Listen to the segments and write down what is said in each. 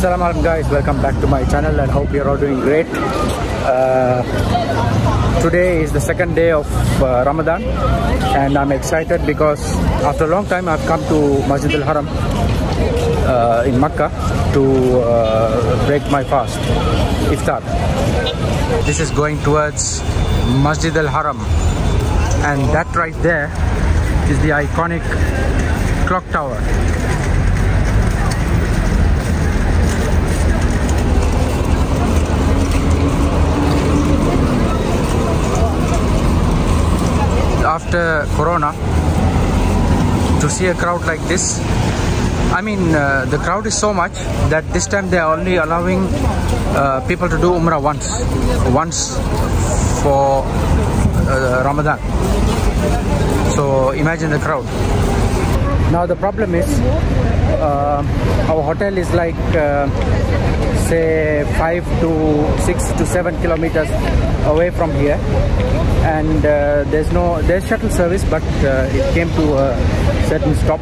Assalamu alaikum guys, welcome back to my channel and hope you're all doing great. Uh, today is the second day of uh, Ramadan and I'm excited because after a long time I've come to Masjid al-Haram uh, in Makkah to uh, break my fast, iftar. This is going towards Masjid al-Haram and that right there is the iconic clock tower. After corona to see a crowd like this. I mean uh, the crowd is so much that this time they are only allowing uh, people to do umrah once once for uh, ramadan. So imagine the crowd. Now the problem is uh, our hotel is like uh, say 5 to 6 to 7 kilometers away from here. And uh, there's no there's shuttle service but uh, it came to a certain stop.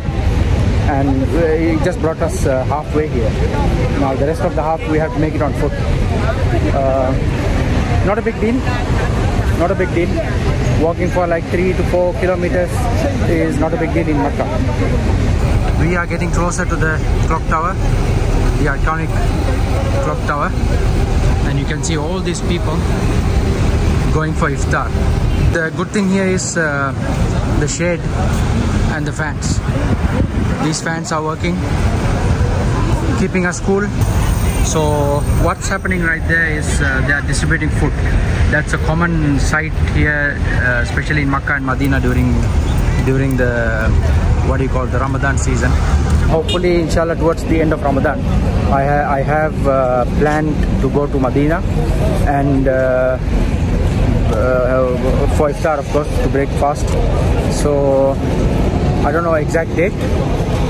And it just brought us uh, halfway here. Now the rest of the half we have to make it on foot. Uh, not a big deal. Not a big deal. Walking for like 3 to 4 kilometers is not a big deal in Makkah we are getting closer to the clock tower the iconic clock tower. And you can see all these people going for iftar. The good thing here is uh, the shade and the fans. These fans are working keeping us cool. So what's happening right there is uh, they are distributing food. That's a common sight here uh, especially in Makkah and Medina during during the what do you call the Ramadan season? Hopefully inshallah towards the end of Ramadan I, ha I have uh, planned to go to Medina and uh, uh, for iftar of course to break fast so I don't know exact date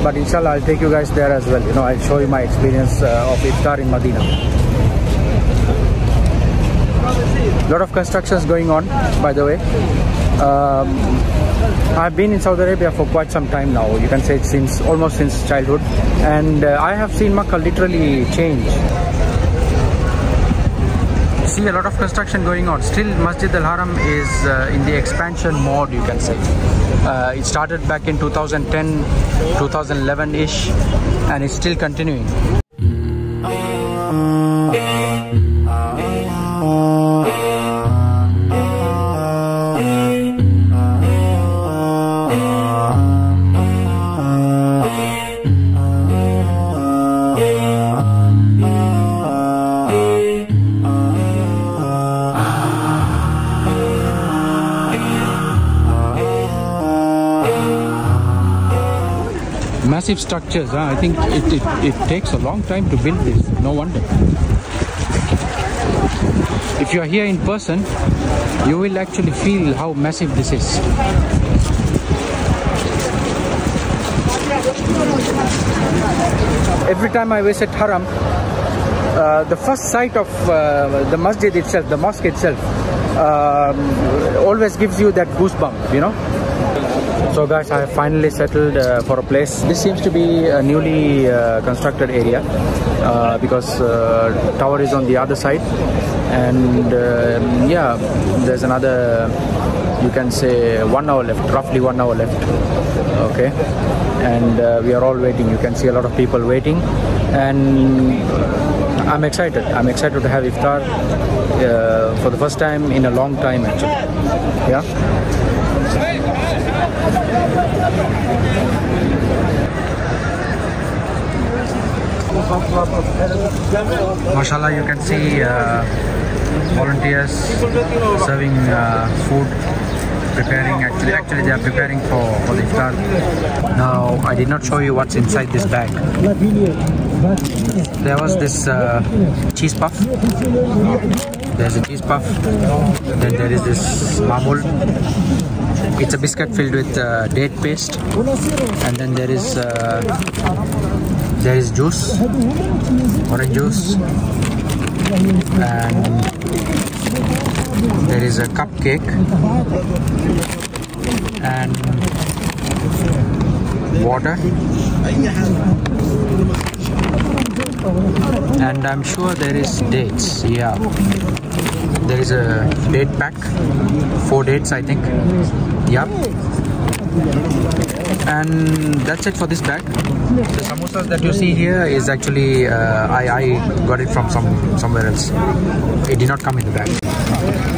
but inshallah I'll take you guys there as well. You know I'll show you my experience uh, of iftar in Medina. Lot of constructions going on by the way um, I've been in Saudi Arabia for quite some time now you can say since almost since childhood. And uh, I have seen Makkah literally change. See a lot of construction going on. Still Masjid Al-Haram is uh, in the expansion mode you can say. Uh, it started back in 2010 2011 ish and it's still continuing massive structures huh? i think it, it, it takes a long time to build this. No wonder. If you are here in person you will actually feel how massive this is. Every time i visit haram uh, the first sight of uh, the masjid itself the mosque itself um, always gives you that goosebump you know so guys i finally settled uh, for a place. This seems to be a newly uh, constructed area uh, because uh, tower is on the other side. And um, yeah there's another you can say one hour left roughly one hour left. Okay. And uh, we are all waiting. You can see a lot of people waiting. And i'm excited. I'm excited to have iftar uh, for the first time in a long time actually. Yeah Mashallah, you can see uh, volunteers serving uh, food, preparing. Actually, actually, they are preparing for for the iftar. Now, I did not show you what's inside this bag. There was this uh, cheese puff. There's a cheese puff. Then there is this mamul. It's a biscuit filled with uh, date paste, and then there is uh, there is juice, orange juice, and there is a cupcake and water and I'm sure there is dates. Yeah, there is a date pack, four dates I think. Yep. And that's it for this bag. The samosas that you see here is actually uh, I, I got it from some somewhere else. It did not come in the bag.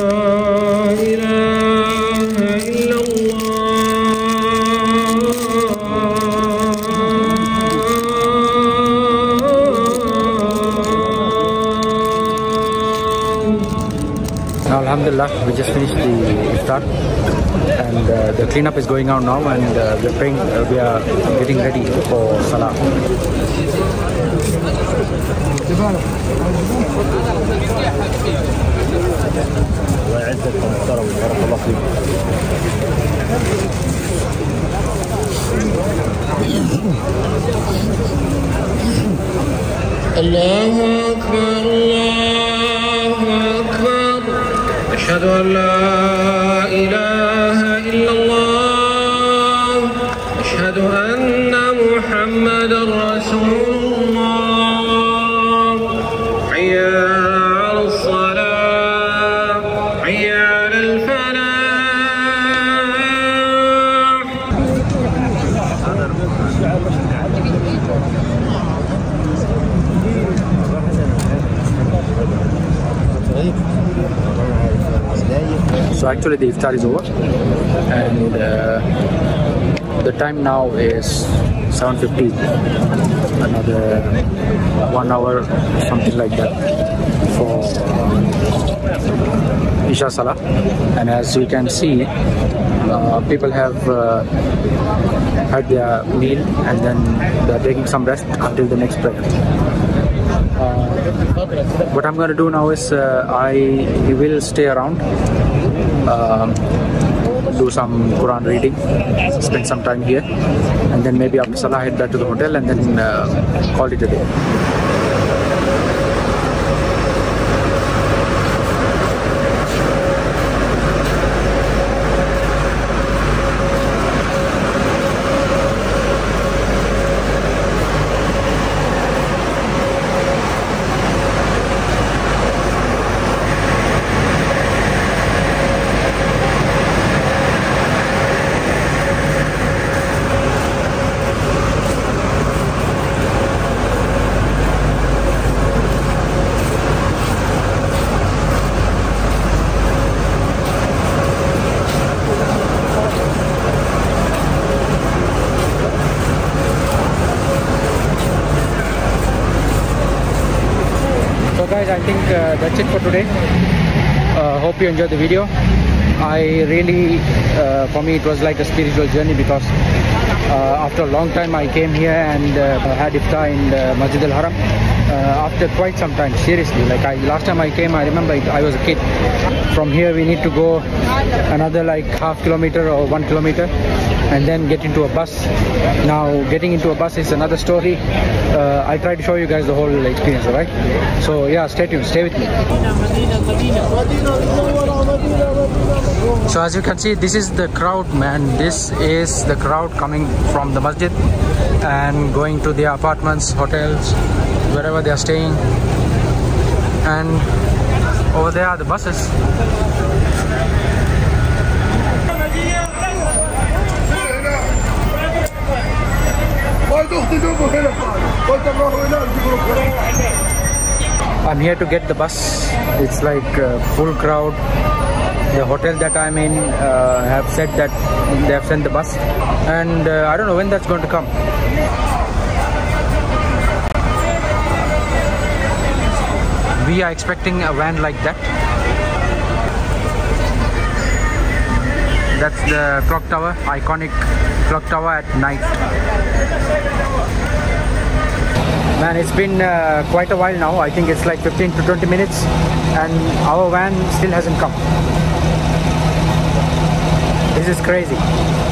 Alhamdulillah, we just finished the iftar, and uh, the cleanup is going on now, and uh, we're praying, uh, we are getting ready for Salah. الله يعزك يا محترم بارك الله فيك الله أشهد أن لا So actually the iftar is over. And uh, the time now is 7.50 another one hour something like that for Isha Salah. And as you can see uh, people have uh, had their meal and then they are taking some rest until the next prayer. Uh, what I'm going to do now is uh, I will stay around, um, do some Quran reading, spend some time here, and then maybe after Salah head back to the hotel and then uh, call it a day. So guys, I think uh, that's it for today. Uh, hope you enjoyed the video. I really, uh, for me, it was like a spiritual journey because uh, after a long time I came here and uh, had iftar in uh, Masjid Al Haram. Uh, after quite some time, seriously. Like I, last time I came, I remember I was a kid. From here, we need to go another like half kilometer or one kilometer, and then get into a bus. Now, getting into a bus is another story. Uh, I try to show you guys the whole experience, alright? So yeah, stay tuned, stay with me. So as you can see, this is the crowd, man. This is the crowd coming from the masjid and going to their apartments, hotels, wherever they are staying. And over there are the buses. I'm here to get the bus. It's like full crowd. The hotel that I'm in uh, have said that they have sent the bus, and uh, I don't know when that's going to come. We are expecting a van like that. That's the clock tower, iconic clock tower at night. Man, it's been uh, quite a while now. I think it's like 15 to 20 minutes, and our van still hasn't come. This is crazy.